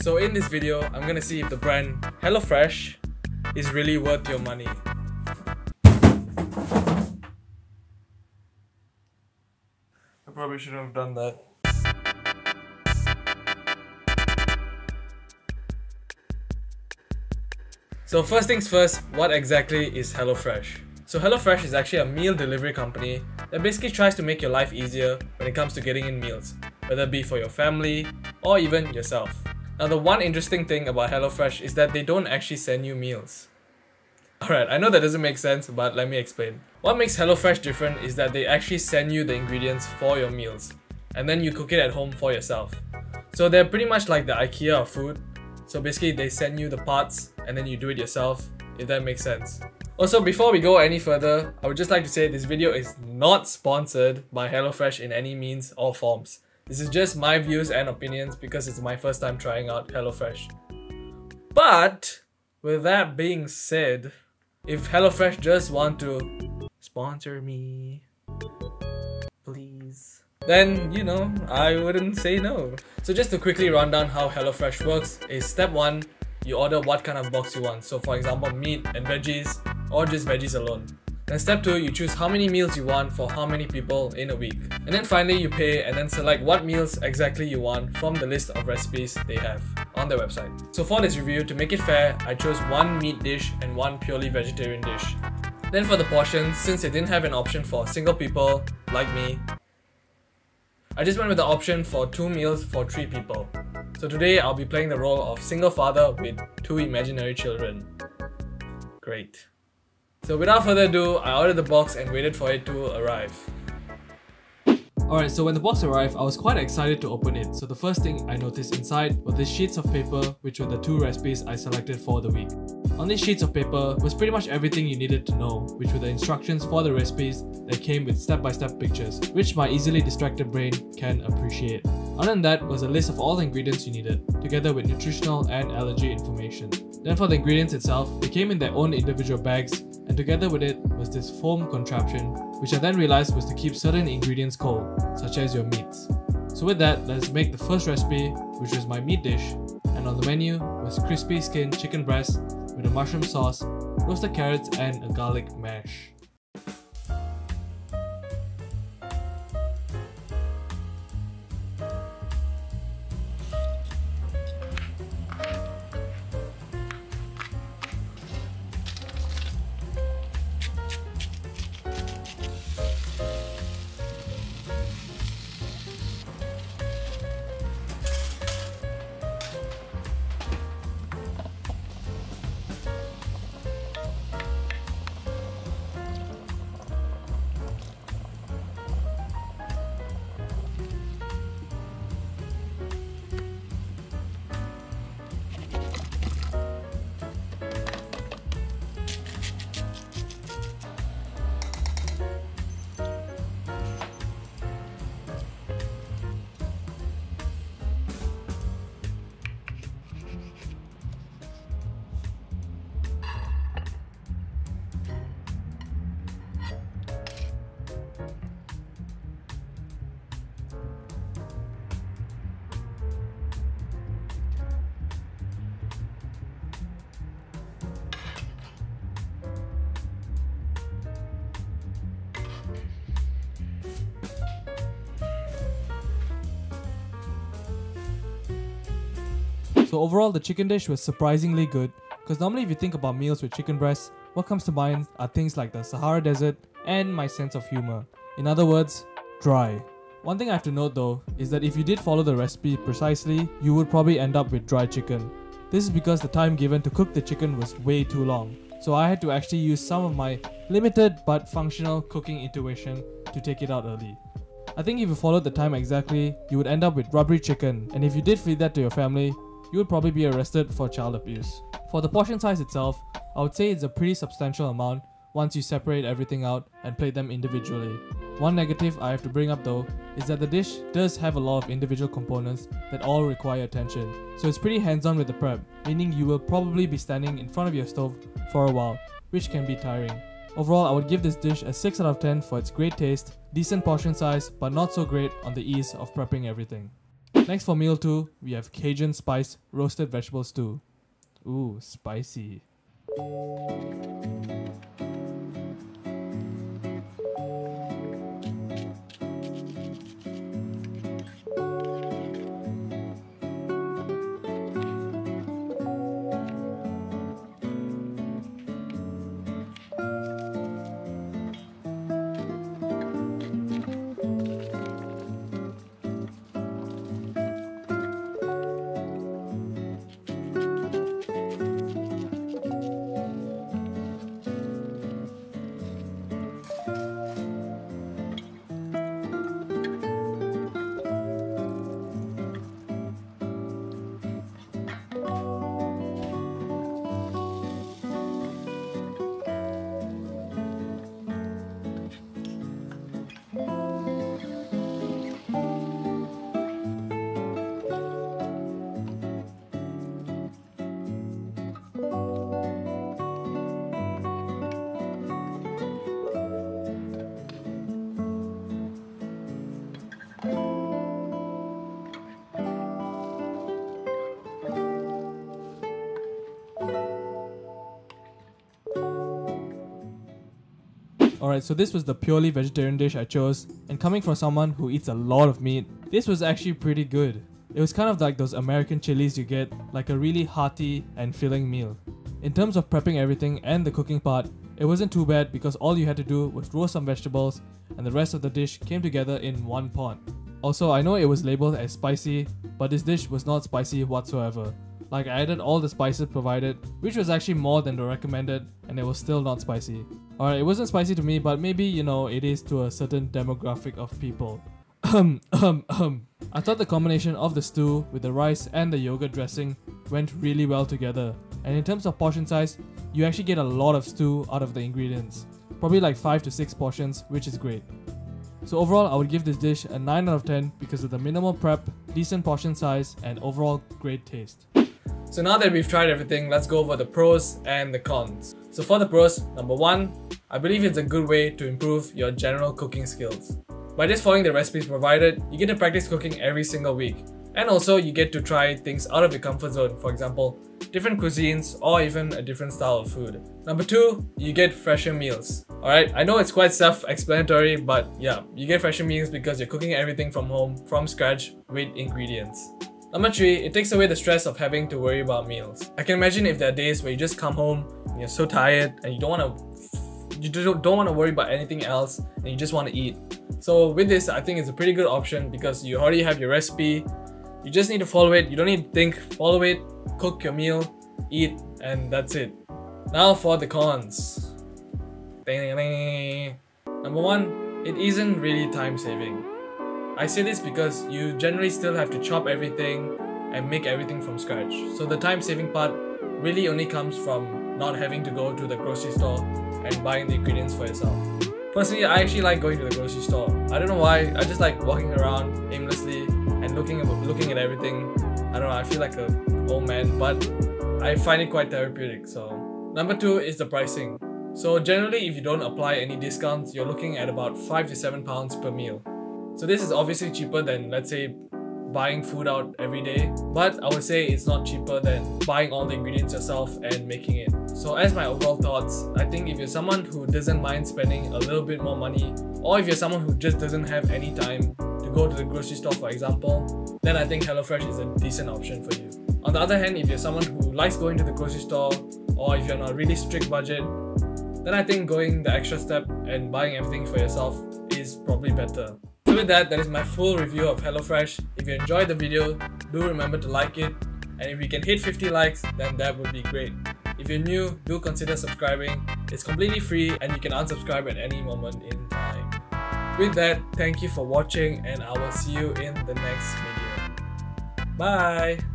So in this video, I'm gonna see if the brand HelloFresh is really worth your money. I probably shouldn't have done that. So first things first, what exactly is HelloFresh? So HelloFresh is actually a meal delivery company that basically tries to make your life easier when it comes to getting in meals, whether it be for your family or even yourself. Now the one interesting thing about HelloFresh is that they don't actually send you meals. Alright, I know that doesn't make sense, but let me explain. What makes HelloFresh different is that they actually send you the ingredients for your meals, and then you cook it at home for yourself. So they're pretty much like the IKEA of food. So basically they send you the parts and then you do it yourself, if that makes sense. Also, before we go any further, I would just like to say this video is not sponsored by HelloFresh in any means or forms. This is just my views and opinions because it's my first time trying out HelloFresh. But, with that being said, if HelloFresh just want to sponsor me, please, then you know, I wouldn't say no. So just to quickly run down how HelloFresh works is step 1, you order what kind of box you want. So for example, meat and veggies or just veggies alone. Then step 2, you choose how many meals you want for how many people in a week. And then finally you pay and then select what meals exactly you want from the list of recipes they have on their website. So for this review, to make it fair, I chose one meat dish and one purely vegetarian dish. Then for the portions, since they didn't have an option for single people like me, I just went with the option for two meals for three people. So today I'll be playing the role of single father with two imaginary children. Great. So without further ado, I ordered the box and waited for it to arrive. Alright, so when the box arrived, I was quite excited to open it. So the first thing I noticed inside were these sheets of paper, which were the two recipes I selected for the week. On these sheets of paper was pretty much everything you needed to know, which were the instructions for the recipes that came with step-by-step -step pictures, which my easily distracted brain can appreciate. Other than that was a list of all the ingredients you needed, together with nutritional and allergy information. Then for the ingredients itself, they came in their own individual bags and together with it was this foam contraption, which I then realized was to keep certain ingredients cold, such as your meats. So with that, let's make the first recipe, which was my meat dish, and on the menu was crispy skinned chicken breast with a mushroom sauce, roasted carrots and a garlic mash. So overall, the chicken dish was surprisingly good. Because normally if you think about meals with chicken breasts, what comes to mind are things like the Sahara Desert and my sense of humor. In other words, dry. One thing I have to note though is that if you did follow the recipe precisely, you would probably end up with dry chicken. This is because the time given to cook the chicken was way too long. So I had to actually use some of my limited but functional cooking intuition to take it out early. I think if you followed the time exactly, you would end up with rubbery chicken, and if you did feed that to your family, you would probably be arrested for child abuse. For the portion size itself, I would say it's a pretty substantial amount once you separate everything out and plate them individually. One negative I have to bring up though is that the dish does have a lot of individual components that all require attention. So it's pretty hands-on with the prep, meaning you will probably be standing in front of your stove for a while, which can be tiring. Overall, I would give this dish a 6 out of 10 for its great taste, decent portion size, but not so great on the ease of prepping everything. Next for meal 2, we have Cajun Spice Roasted Vegetable Stew. Ooh, spicy. Alright, so this was the purely vegetarian dish I chose, and coming from someone who eats a lot of meat, this was actually pretty good. It was kind of like those American chilies you get, like a really hearty and filling meal. In terms of prepping everything and the cooking part, it wasn't too bad because all you had to do was roast some vegetables and the rest of the dish came together in one pot. Also, I know it was labeled as spicy, but this dish was not spicy whatsoever. Like I added all the spices provided, which was actually more than the recommended, and it was still not spicy. Alright, it wasn't spicy to me, but maybe, you know, it is to a certain demographic of people. I thought the combination of the stew with the rice and the yogurt dressing went really well together. And in terms of portion size, you actually get a lot of stew out of the ingredients. Probably like 5 to 6 portions, which is great. So overall, I would give this dish a 9 out of 10 because of the minimal prep, decent portion size, and overall great taste. So now that we've tried everything, let's go over the pros and the cons. So for the pros, number one, I believe it's a good way to improve your general cooking skills. By just following the recipes provided, you get to practice cooking every single week. And also, you get to try things out of your comfort zone, for example, different cuisines or even a different style of food. Number two, you get fresher meals. Alright, I know it's quite self-explanatory, but yeah, you get fresher meals because you're cooking everything from home, from scratch, with ingredients. Number 3, it takes away the stress of having to worry about meals. I can imagine if there are days where you just come home, and you're so tired, and you don't want to you don't, don't want to worry about anything else, and you just want to eat. So with this, I think it's a pretty good option because you already have your recipe, you just need to follow it, you don't need to think, follow it, cook your meal, eat, and that's it. Now for the cons. Number one, it isn't really time saving. I say this because you generally still have to chop everything and make everything from scratch. So the time saving part really only comes from not having to go to the grocery store and buying the ingredients for yourself. Personally, I actually like going to the grocery store. I don't know why, I just like walking around aimlessly and looking at, looking at everything. I don't know, I feel like a old man, but I find it quite therapeutic. So number two is the pricing. So generally, if you don't apply any discounts, you're looking at about 5 to 7 pounds per meal. So this is obviously cheaper than let's say buying food out every day, but I would say it's not cheaper than buying all the ingredients yourself and making it. So as my overall thoughts, I think if you're someone who doesn't mind spending a little bit more money, or if you're someone who just doesn't have any time to go to the grocery store for example, then I think HelloFresh is a decent option for you. On the other hand, if you're someone who likes going to the grocery store, or if you're on a really strict budget, then I think going the extra step and buying everything for yourself is probably better. So with that, that is my full review of HelloFresh. If you enjoyed the video, do remember to like it. And if we can hit 50 likes, then that would be great. If you're new, do consider subscribing. It's completely free and you can unsubscribe at any moment in time. With that, thank you for watching and I will see you in the next video. Bye!